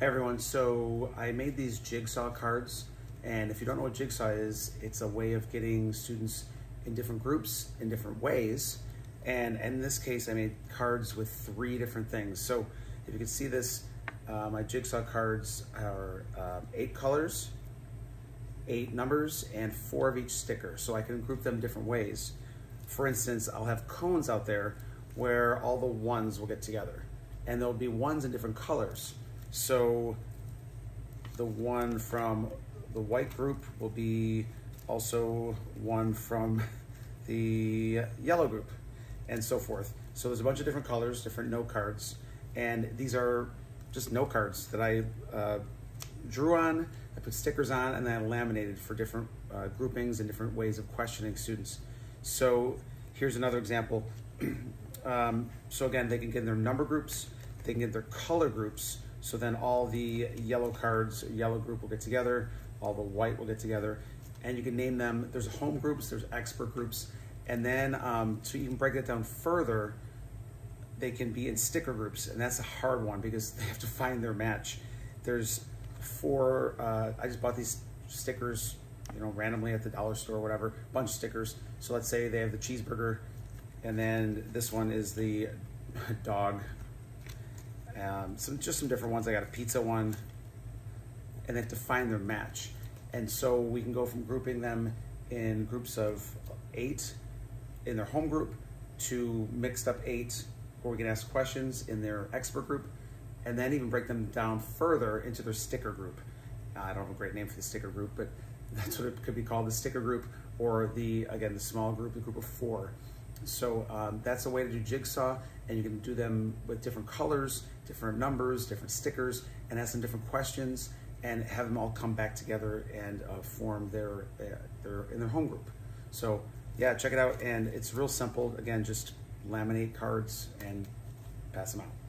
Everyone, so I made these jigsaw cards and if you don't know what jigsaw is, it's a way of getting students in different groups in different ways. And in this case, I made cards with three different things. So if you can see this, uh, my jigsaw cards are uh, eight colors, eight numbers, and four of each sticker. So I can group them different ways. For instance, I'll have cones out there where all the ones will get together. And there'll be ones in different colors. So the one from the white group will be also one from the yellow group and so forth. So there's a bunch of different colors, different note cards, and these are just note cards that I uh, drew on, I put stickers on, and then I laminated for different uh, groupings and different ways of questioning students. So here's another example. um, so again, they can get in their number groups, they can get their color groups, so then all the yellow cards, yellow group will get together, all the white will get together, and you can name them. There's home groups, there's expert groups, and then um, to even break it down further, they can be in sticker groups, and that's a hard one because they have to find their match. There's four, uh, I just bought these stickers, you know, randomly at the dollar store or whatever, bunch of stickers. So let's say they have the cheeseburger, and then this one is the dog um, some just some different ones. I got a pizza one, and they have to find their match. And so we can go from grouping them in groups of eight in their home group to mixed up eight where we can ask questions in their expert group, and then even break them down further into their sticker group. Uh, I don't have a great name for the sticker group, but that's what it could be called, the sticker group, or the, again, the small group, the group of four. So um, that's a way to do jigsaw, and you can do them with different colors, different numbers, different stickers, and ask them different questions, and have them all come back together and uh, form their, uh, their in their home group. So yeah, check it out, and it's real simple. Again, just laminate cards and pass them out.